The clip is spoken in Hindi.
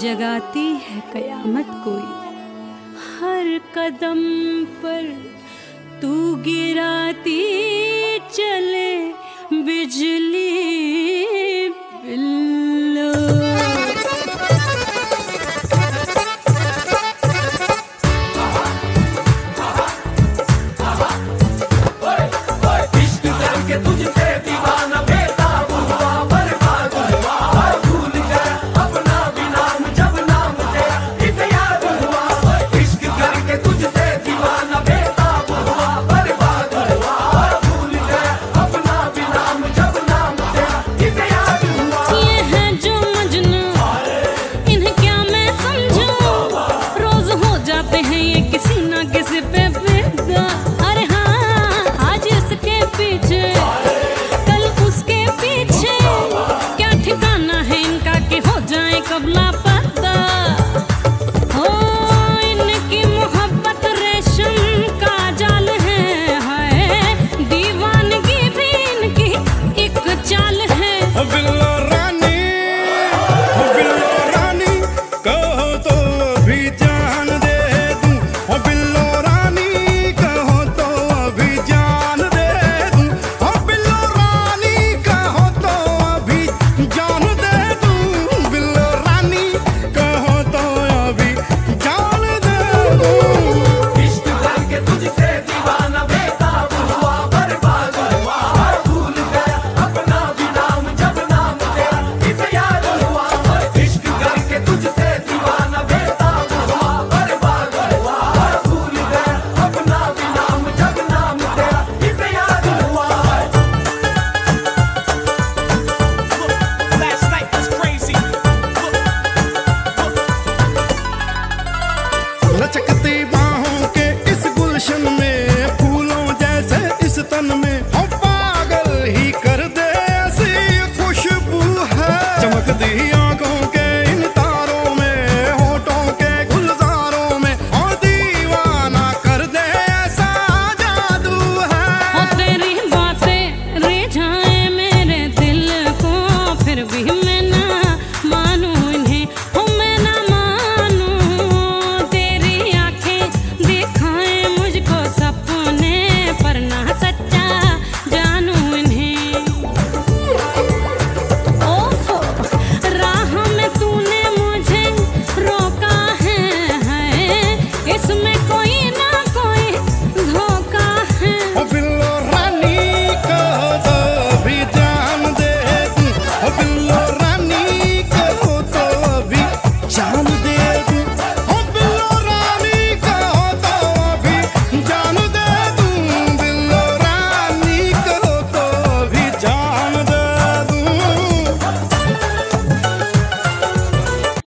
जगाती है कयामत कोई। हर कदम पर तू गिराती चले I'll